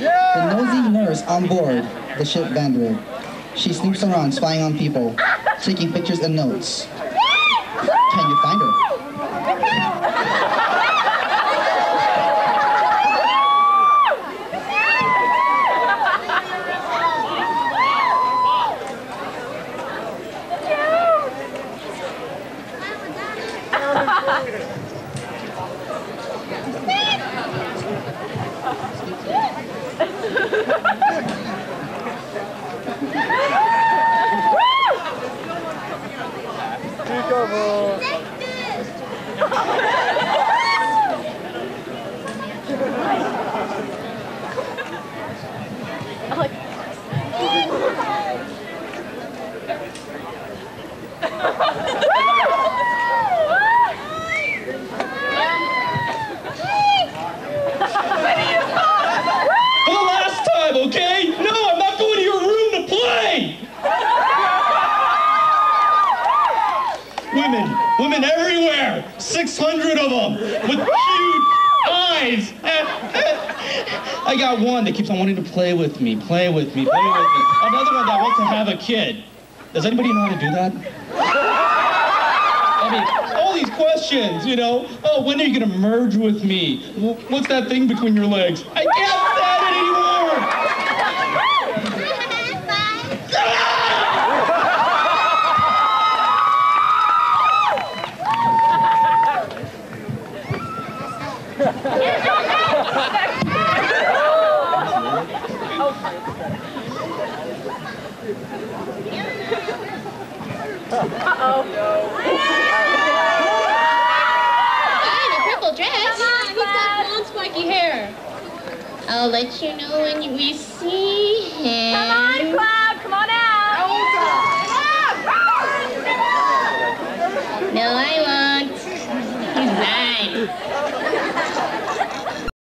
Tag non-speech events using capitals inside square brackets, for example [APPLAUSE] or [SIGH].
The nosy nurse on board the ship Vandread. She snoopes around spying on people, taking pictures and notes. Can you find her? [LAUGHS] For [LAUGHS] the last time, okay? No, I'm not going to your room to play! Women, women everywhere! 600 of them with huge eyes! [LAUGHS] I got one that keeps on wanting to play with me, play with me, play with me. Another one that wants to have a kid. Does anybody know how to do that? I mean, all these questions, you know. Oh, when are you gonna merge with me? What's that thing between your legs? I can't Fine, a purple dress. Come on, he's got blonde spiky hair. I'll let you know when we see him. Come on, Cloud, come on out. No, I won't. He's mine.